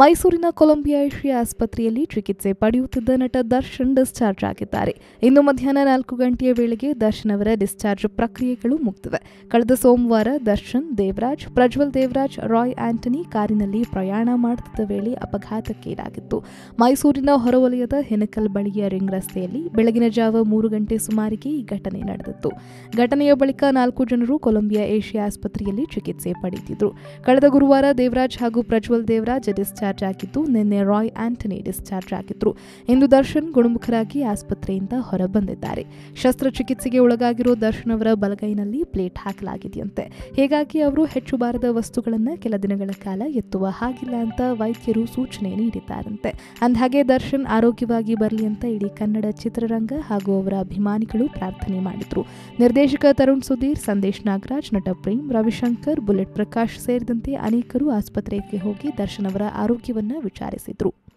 ಮೈಸೂರಿನ Columbia Asia ಆಸ್ಪತ್ರೆಯಲ್ಲಿ ಚಿಕಿತ್ಸೆ ಪಡೆಯುತ್ತಿದ್ದ ನಟ ದರ್ಶನ್ ಡಿಸ್ಚಾರ್ಜ್ ಆಗಿದ್ದಾರೆ. ಇನ್ನು ಮಧ್ಯಾಹ್ನ ನಾಲ್ಕು ಗಂಟೆಯ ವೇಳೆಗೆ ದರ್ಶನ್ ಅವರ ಡಿಸ್ಚಾರ್ಜ್ ಪ್ರಕ್ರಿಯೆಗಳು ಮುಗಿದಿವೆ. ಕಳೆದ ಸೋಮವಾರ ದರ್ಶನ್, ದೇವರಾಜ್, ಪ್ರಜ್ವಲ್ ದೇವರಾಜ್, ರಾಯ್ ಆಂಟನಿ ಕಾರಿನಲ್ಲಿ ಪ್ರಯಾಣ ಮಾಡುತ್ತಿದ್ದ ವೇಳೆ ಅಪಘಾತಕ್ಕೀಡಾಗಿತ್ತು. ಮೈಸೂರಿನ ಹೊರವಲಯದ ಹೆನಕಲ್ ಬಳಿಯ ರಿಂಗ್ ರಸ್ತೆಯಲ್ಲಿ ಬೆಳಗಿನ ಜಾವ ಮೂರು ಗಂಟೆ ಸುಮಾರಿಗೆ ಈ ಘಟನೆ ನಡೆದಿತ್ತು. ಘಟನೆಯ ಬಳಿಕ ನಾಲ್ಕು ಜನರು ಕೊಲಂಬಿಯಾ ಏಷಿಯಾ ಆಸ್ಪತ್ರೆಯಲ್ಲಿ ಚಿಕಿತ್ಸೆ ಪಡೆಯುತ್ತಿದ್ದರು ಕಳೆದ ಗುರುವಾರ ದೇವರಾಜ್ ಹಾಗೂ ಪ್ರಜ್ವಲ್ ದೇವರಾಜ್ ಡಿಸ್ಚಾರ್ಜ್ ಆಗಿದ್ದು ನಿನ್ನೆ ರಾಯ್ ಆಂಟನಿ ಡಿಸ್ಚಾರ್ಜ್ ಆಗಿದ್ರು. ಇಂದು ದರ್ಶನ್ ಗುಣಮುಖರಾಗಿ ಆಸ್ಪತ್ರೆಯಿಂದ ಹೊರಬಂದಿದ್ದಾರೆ. ಶಸ್ತ್ರಚಿಕಿತ್ಸೆಗೆ ಒಳಗಾಗಿರೋ ದರ್ಶನ್ ಅವರ ಬಲಗೈನಲ್ಲಿ ಪ್ಲೇಟ್ ಹಾಕಲಾಗಿದೆಯಂತೆ. ಹೀಗಾಗಿ ಅವರು ಹೆಚ್ಚು ಬಾರದ ವಸ್ತುಗಳನ್ನು ಕೆಲ ದಿನಗಳ ಕಾಲ ಎತ್ತುವ ಹಾಗಿಲ್ಲ ಅಂತ ವೈದ್ಯರು ಸೂಚನೆ ನೀಡಿದ್ದಾರಂತೆ. ಅಂದಹಾಗೆ ದರ್ಶನ್ ಆರೋಗ್ಯವಾಗಿ ಬರಲಿ ಅಂತ ಇಡೀ ಕನ್ನಡ ಚಿತ್ರರಂಗ ಹಾಗೂ ಅವರ ಅಭಿಮಾನಿಗಳು ಪ್ರಾರ್ಥನೆ ಮಾಡಿದ್ರು. ನಿರ್ದೇಶಕ ತರುಣ್ ಸುಧೀರ್, ಸಂದೇಶ್ ನಾಗರಾಜ್, ನಟ ಪ್ರೇಮ್, ರವಿಶಂಕರ್, ಬುಲೆಟ್ ಪ್ರಕಾಶ್ ಸೇರಿದಂತೆ ಅನೇಕರು ಆಸ್ಪತ್ರೆಗೆ ಹೋಗಿ ದರ್ಶನ್ ಅವರ ಆರೋಗ್ಯವನ್ನ ವಿಚಾರಿಸಿದ್ರು.